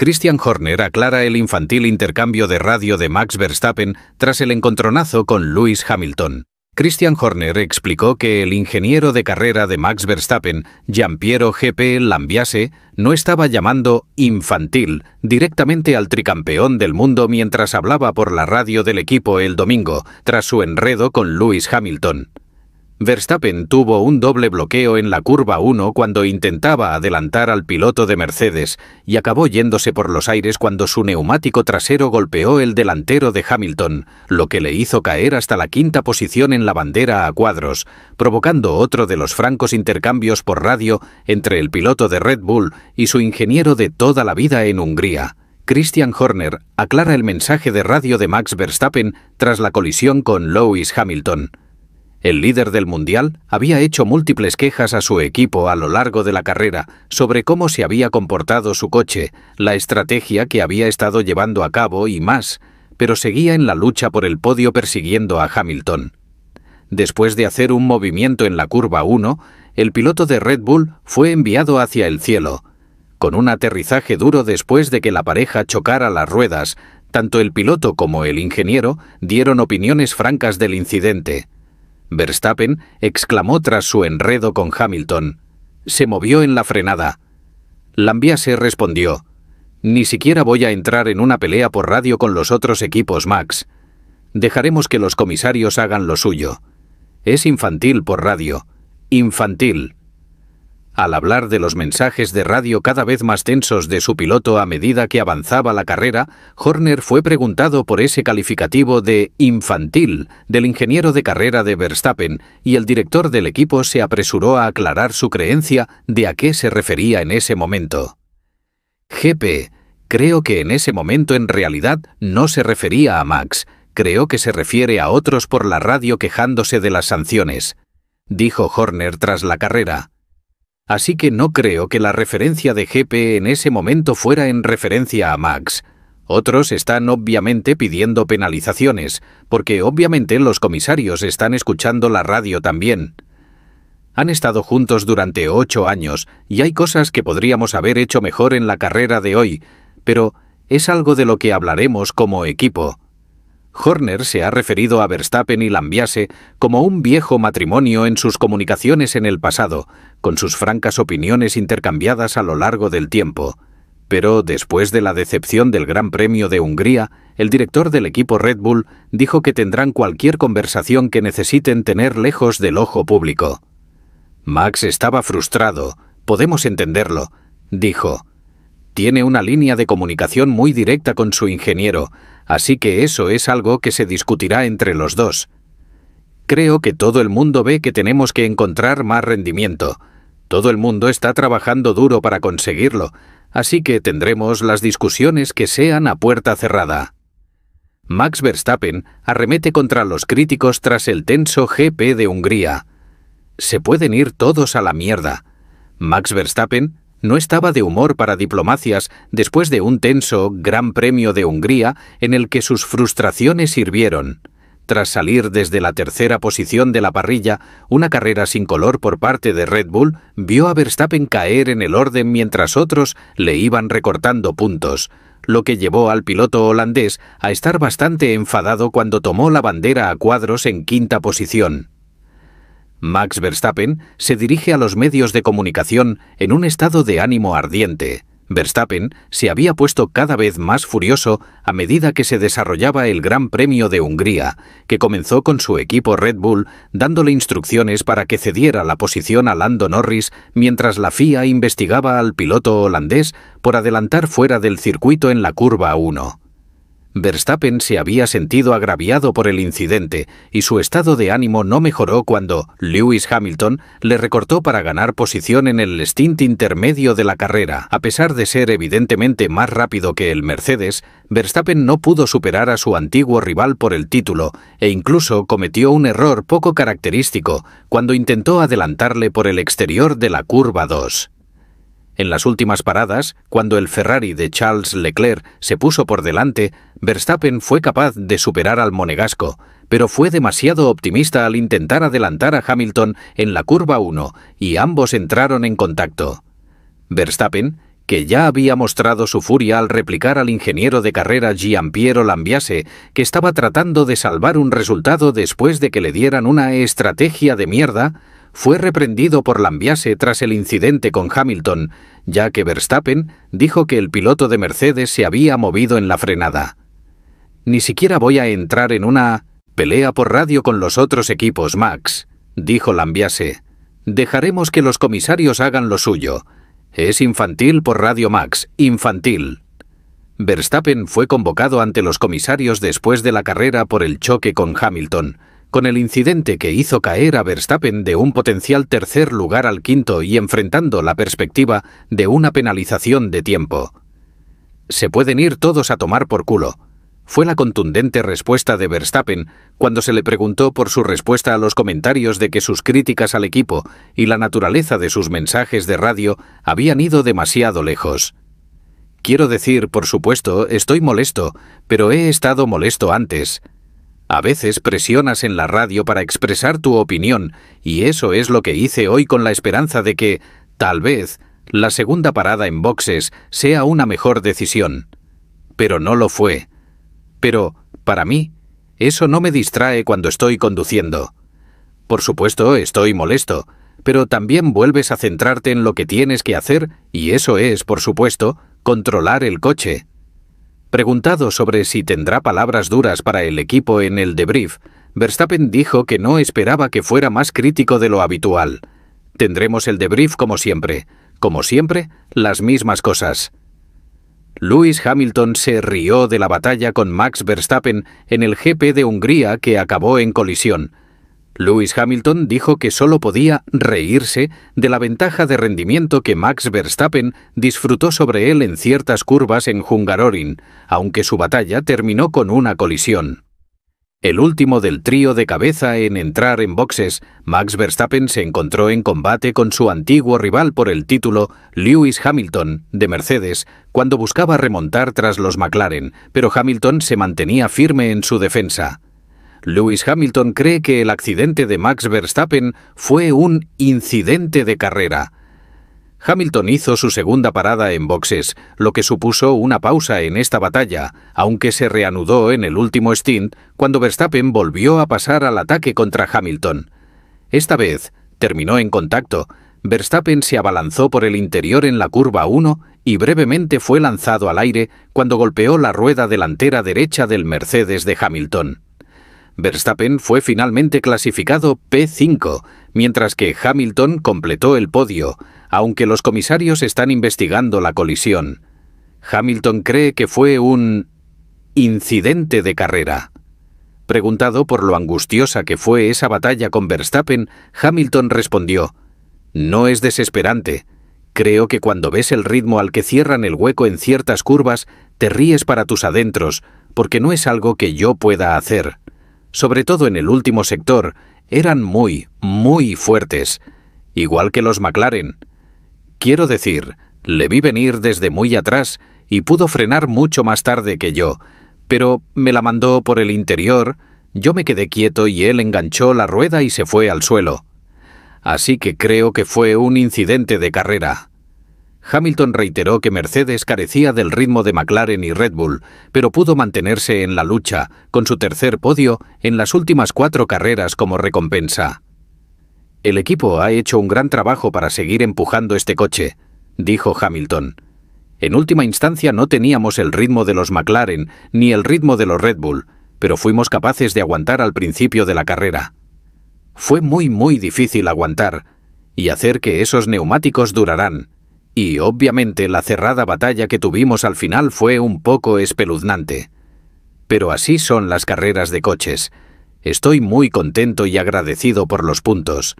Christian Horner aclara el infantil intercambio de radio de Max Verstappen tras el encontronazo con Lewis Hamilton. Christian Horner explicó que el ingeniero de carrera de Max Verstappen, Giampiero GP Lambiase, no estaba llamando infantil directamente al tricampeón del mundo mientras hablaba por la radio del equipo el domingo, tras su enredo con Lewis Hamilton. Verstappen tuvo un doble bloqueo en la curva 1 cuando intentaba adelantar al piloto de Mercedes y acabó yéndose por los aires cuando su neumático trasero golpeó el delantero de Hamilton, lo que le hizo caer hasta la quinta posición en la bandera a cuadros, provocando otro de los francos intercambios por radio entre el piloto de Red Bull y su ingeniero de toda la vida en Hungría. Christian Horner aclara el mensaje de radio de Max Verstappen tras la colisión con Lewis Hamilton. El líder del Mundial había hecho múltiples quejas a su equipo a lo largo de la carrera sobre cómo se había comportado su coche, la estrategia que había estado llevando a cabo y más, pero seguía en la lucha por el podio persiguiendo a Hamilton. Después de hacer un movimiento en la curva 1, el piloto de Red Bull fue enviado hacia el cielo. Con un aterrizaje duro después de que la pareja chocara las ruedas, tanto el piloto como el ingeniero dieron opiniones francas del incidente. Verstappen exclamó tras su enredo con Hamilton. Se movió en la frenada. Lambiase respondió. Ni siquiera voy a entrar en una pelea por radio con los otros equipos, Max. Dejaremos que los comisarios hagan lo suyo. Es infantil por radio. Infantil. Al hablar de los mensajes de radio cada vez más tensos de su piloto a medida que avanzaba la carrera, Horner fue preguntado por ese calificativo de infantil del ingeniero de carrera de Verstappen y el director del equipo se apresuró a aclarar su creencia de a qué se refería en ese momento. GP, creo que en ese momento en realidad no se refería a Max, creo que se refiere a otros por la radio quejándose de las sanciones, dijo Horner tras la carrera así que no creo que la referencia de GP en ese momento fuera en referencia a Max. Otros están obviamente pidiendo penalizaciones, porque obviamente los comisarios están escuchando la radio también. Han estado juntos durante ocho años y hay cosas que podríamos haber hecho mejor en la carrera de hoy, pero es algo de lo que hablaremos como equipo. Horner se ha referido a Verstappen y Lambiase como un viejo matrimonio en sus comunicaciones en el pasado, con sus francas opiniones intercambiadas a lo largo del tiempo. Pero después de la decepción del Gran Premio de Hungría, el director del equipo Red Bull dijo que tendrán cualquier conversación que necesiten tener lejos del ojo público. Max estaba frustrado, podemos entenderlo, dijo. Tiene una línea de comunicación muy directa con su ingeniero, así que eso es algo que se discutirá entre los dos. Creo que todo el mundo ve que tenemos que encontrar más rendimiento. Todo el mundo está trabajando duro para conseguirlo, así que tendremos las discusiones que sean a puerta cerrada. Max Verstappen arremete contra los críticos tras el tenso GP de Hungría. Se pueden ir todos a la mierda. Max Verstappen no estaba de humor para diplomacias después de un tenso Gran Premio de Hungría en el que sus frustraciones sirvieron. Tras salir desde la tercera posición de la parrilla, una carrera sin color por parte de Red Bull vio a Verstappen caer en el orden mientras otros le iban recortando puntos, lo que llevó al piloto holandés a estar bastante enfadado cuando tomó la bandera a cuadros en quinta posición. Max Verstappen se dirige a los medios de comunicación en un estado de ánimo ardiente. Verstappen se había puesto cada vez más furioso a medida que se desarrollaba el Gran Premio de Hungría, que comenzó con su equipo Red Bull dándole instrucciones para que cediera la posición a Lando Norris mientras la FIA investigaba al piloto holandés por adelantar fuera del circuito en la curva 1. Verstappen se había sentido agraviado por el incidente y su estado de ánimo no mejoró cuando Lewis Hamilton le recortó para ganar posición en el stint intermedio de la carrera. A pesar de ser evidentemente más rápido que el Mercedes, Verstappen no pudo superar a su antiguo rival por el título e incluso cometió un error poco característico cuando intentó adelantarle por el exterior de la curva 2. En las últimas paradas, cuando el Ferrari de Charles Leclerc se puso por delante, Verstappen fue capaz de superar al monegasco, pero fue demasiado optimista al intentar adelantar a Hamilton en la curva 1 y ambos entraron en contacto. Verstappen, que ya había mostrado su furia al replicar al ingeniero de carrera Giampiero Lambiase, que estaba tratando de salvar un resultado después de que le dieran una estrategia de mierda, fue reprendido por Lambiase tras el incidente con Hamilton, ya que Verstappen dijo que el piloto de Mercedes se había movido en la frenada. Ni siquiera voy a entrar en una pelea por radio con los otros equipos, Max, dijo Lambiase. Dejaremos que los comisarios hagan lo suyo. Es infantil por Radio Max, infantil. Verstappen fue convocado ante los comisarios después de la carrera por el choque con Hamilton, con el incidente que hizo caer a Verstappen de un potencial tercer lugar al quinto y enfrentando la perspectiva de una penalización de tiempo. Se pueden ir todos a tomar por culo, fue la contundente respuesta de Verstappen cuando se le preguntó por su respuesta a los comentarios de que sus críticas al equipo y la naturaleza de sus mensajes de radio habían ido demasiado lejos. Quiero decir, por supuesto, estoy molesto, pero he estado molesto antes. A veces presionas en la radio para expresar tu opinión, y eso es lo que hice hoy con la esperanza de que, tal vez, la segunda parada en boxes sea una mejor decisión. Pero no lo fue. Pero, para mí, eso no me distrae cuando estoy conduciendo. Por supuesto, estoy molesto, pero también vuelves a centrarte en lo que tienes que hacer, y eso es, por supuesto, controlar el coche. Preguntado sobre si tendrá palabras duras para el equipo en el debrief, Verstappen dijo que no esperaba que fuera más crítico de lo habitual. Tendremos el debrief como siempre. Como siempre, las mismas cosas. Lewis Hamilton se rió de la batalla con Max Verstappen en el GP de Hungría que acabó en colisión. Lewis Hamilton dijo que solo podía reírse de la ventaja de rendimiento que Max Verstappen disfrutó sobre él en ciertas curvas en Hungaroring, aunque su batalla terminó con una colisión. El último del trío de cabeza en entrar en boxes, Max Verstappen se encontró en combate con su antiguo rival por el título, Lewis Hamilton, de Mercedes, cuando buscaba remontar tras los McLaren, pero Hamilton se mantenía firme en su defensa. Lewis Hamilton cree que el accidente de Max Verstappen fue un incidente de carrera, Hamilton hizo su segunda parada en boxes, lo que supuso una pausa en esta batalla, aunque se reanudó en el último stint cuando Verstappen volvió a pasar al ataque contra Hamilton. Esta vez terminó en contacto. Verstappen se abalanzó por el interior en la curva 1 y brevemente fue lanzado al aire cuando golpeó la rueda delantera derecha del Mercedes de Hamilton. Verstappen fue finalmente clasificado P5, mientras que Hamilton completó el podio, aunque los comisarios están investigando la colisión. Hamilton cree que fue un incidente de carrera. Preguntado por lo angustiosa que fue esa batalla con Verstappen, Hamilton respondió, No es desesperante. Creo que cuando ves el ritmo al que cierran el hueco en ciertas curvas, te ríes para tus adentros, porque no es algo que yo pueda hacer. Sobre todo en el último sector, eran muy, muy fuertes, igual que los McLaren. Quiero decir, le vi venir desde muy atrás y pudo frenar mucho más tarde que yo, pero me la mandó por el interior, yo me quedé quieto y él enganchó la rueda y se fue al suelo. Así que creo que fue un incidente de carrera. Hamilton reiteró que Mercedes carecía del ritmo de McLaren y Red Bull, pero pudo mantenerse en la lucha, con su tercer podio en las últimas cuatro carreras como recompensa. El equipo ha hecho un gran trabajo para seguir empujando este coche, dijo Hamilton. En última instancia no teníamos el ritmo de los McLaren ni el ritmo de los Red Bull, pero fuimos capaces de aguantar al principio de la carrera. Fue muy muy difícil aguantar y hacer que esos neumáticos durarán. Y obviamente la cerrada batalla que tuvimos al final fue un poco espeluznante. Pero así son las carreras de coches. Estoy muy contento y agradecido por los puntos.